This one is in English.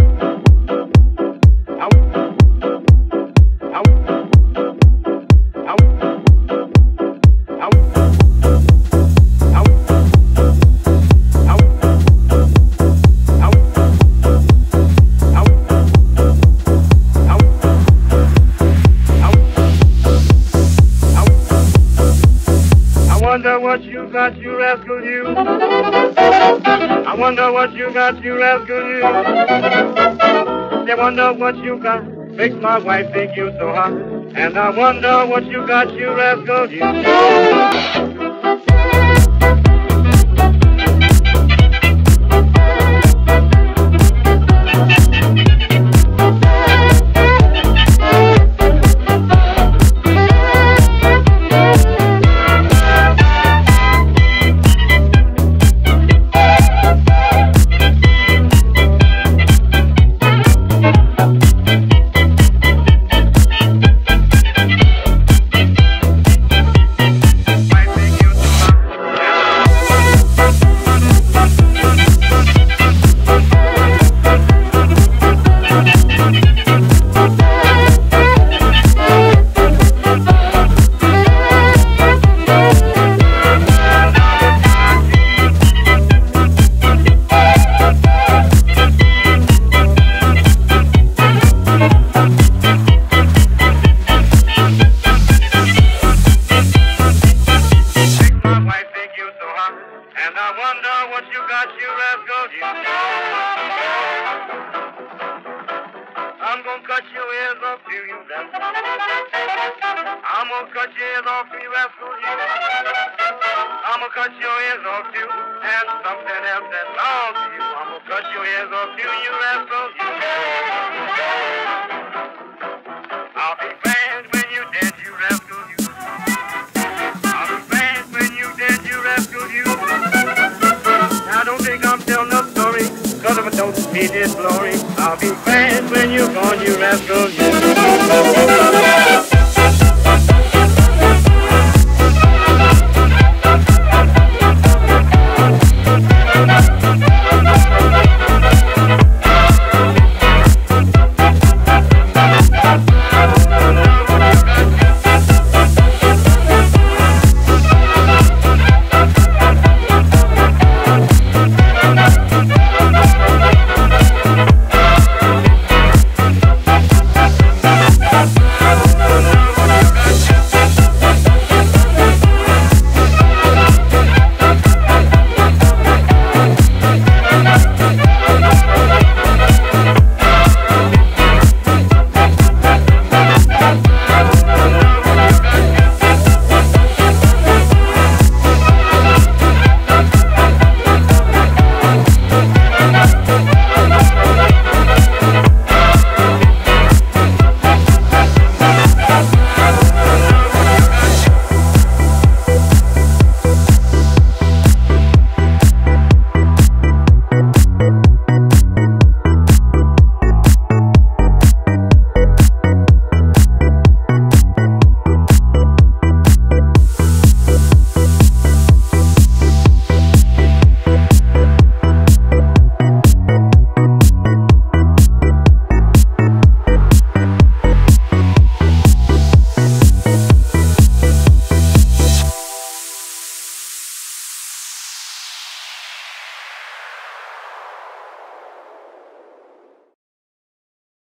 out. Wonder what you got, you rascal, you. I wonder what you got, you rascal, you. I wonder what you got, makes my wife think you so hot. And I wonder what you got, you rascal, you. Got, you rascal. You. I'm gonna cut your ears off you, rascal. I'm gonna cut your ears off you, rascal. You. I'm gonna cut your ears off you, and something else that belongs to you. I'm gonna cut your ears off to you, rascal. You. don't see this glory. I'll be glad when you're gone, you rascal.